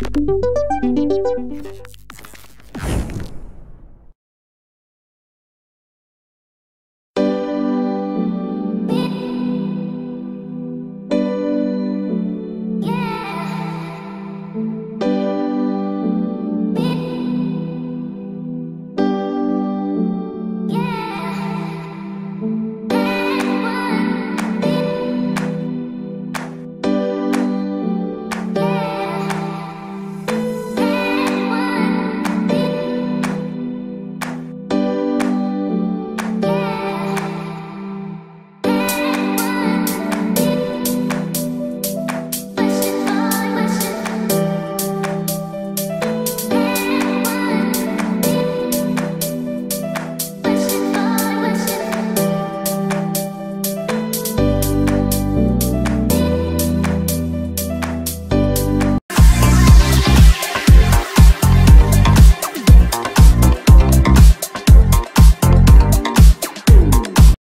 ピピピ。